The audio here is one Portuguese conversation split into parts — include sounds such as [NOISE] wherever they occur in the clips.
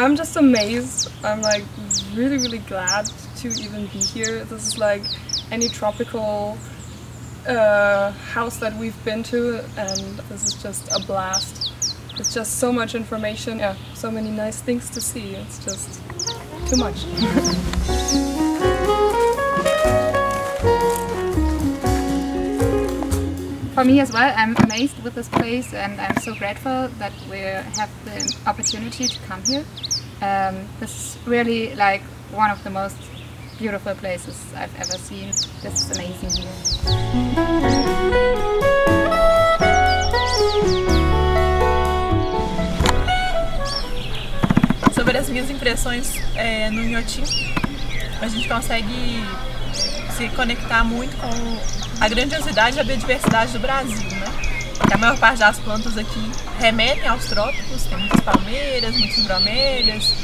I'm just amazed. I'm like really, really glad to even be here. This is like any tropical uh, house that we've been to, and this is just a blast. It's just so much information, yeah, so many nice things to see. It's just too much. [LAUGHS] For me as well, I'm amazed with this place and I'm so grateful that we have the opportunity to come here. Um, this is really like one of the most beautiful places I've ever seen. This is amazing here. Sobre as minhas impressões é, no Inhotim, a gente consegue se conectar muito com a grandiosidade e a biodiversidade do Brasil, né? A maior parte das plantas aqui remetem aos trópicos, tem muitas palmeiras, muitas bromélias.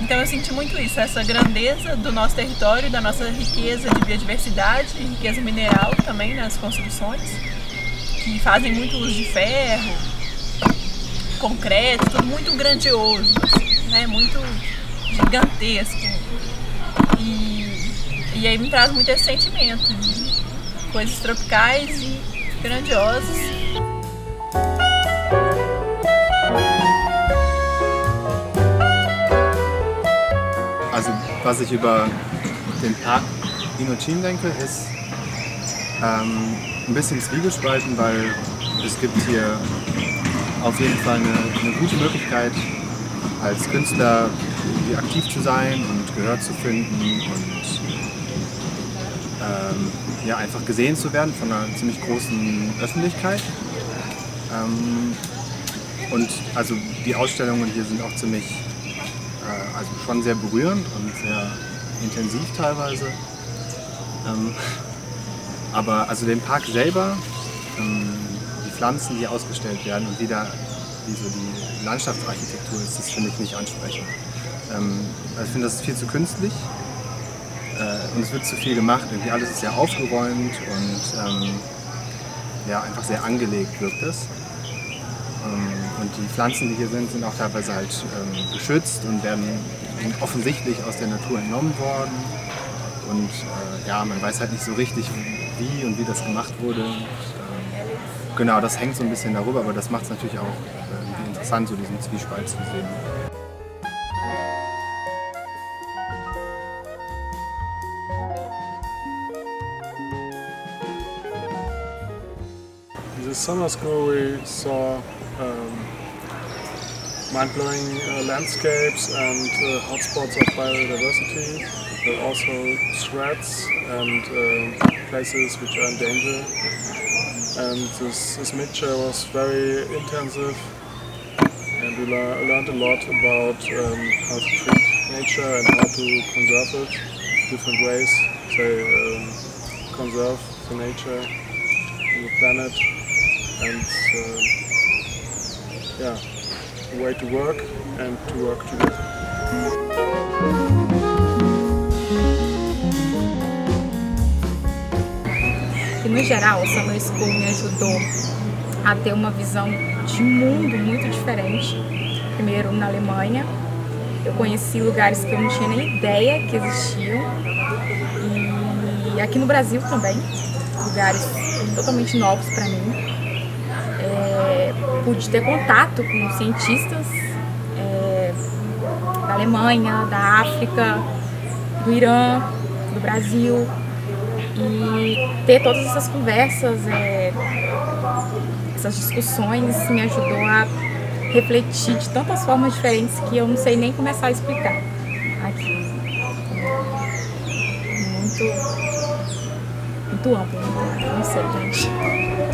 Então eu senti muito isso, essa grandeza do nosso território, da nossa riqueza de biodiversidade riqueza mineral também nas construções, que fazem muito uso de ferro, concreto, tudo muito grandioso, assim, né? muito gigantesco. E, e aí me traz muito esse sentimento de coisas tropicais e grandiosas. Was ich über den Park Inochin denke, ist ähm, ein bisschen zwiegespalten, weil es gibt hier auf jeden Fall eine, eine gute Möglichkeit, als Künstler aktiv zu sein und Gehör zu finden und ähm, ja, einfach gesehen zu werden von einer ziemlich großen Öffentlichkeit. Ähm, und also die Ausstellungen hier sind auch ziemlich, also schon sehr berührend und sehr intensiv teilweise. Ähm, [LAUGHS] aber also den Park selber, ähm, die Pflanzen, die ausgestellt werden und wie, da, wie so die Landschaftsarchitektur ist, das finde ich nicht ansprechend. Ähm, also ich finde, das ist viel zu künstlich äh, und es wird zu viel gemacht. Irgendwie alles ist sehr aufgeräumt und ähm, ja, einfach sehr angelegt wirkt es. Und die Pflanzen, die hier sind, sind auch teilweise halt ähm, geschützt und werden offensichtlich aus der Natur entnommen worden. Und äh, ja, man weiß halt nicht so richtig, wie und wie das gemacht wurde. Ähm, genau, das hängt so ein bisschen darüber, aber das macht es natürlich auch äh, interessant, so diesen Zwiespalt zu sehen. this summer school we saw um, mind-blowing uh, landscapes and uh, hotspots of biodiversity, but also threats and uh, places which are in danger. And this, this mixture was very intensive and we le learned a lot about um, how to treat nature and how to conserve it, different ways they um, conserve the nature and the planet and uh, yeah, way to work and to work together. No geral, o Summer School me ajudou a ter uma visão de mundo muito diferente. Primeiro na Alemanha, eu conheci lugares que eu não tinha nem ideia que existiam. E aqui no Brasil também, lugares totalmente novos para mim pude ter contato com cientistas é, da Alemanha, da África, do Irã, do Brasil e ter todas essas conversas, é, essas discussões me ajudou a refletir de tantas formas diferentes que eu não sei nem começar a explicar aqui. Muito, muito amplo, não sei, gente.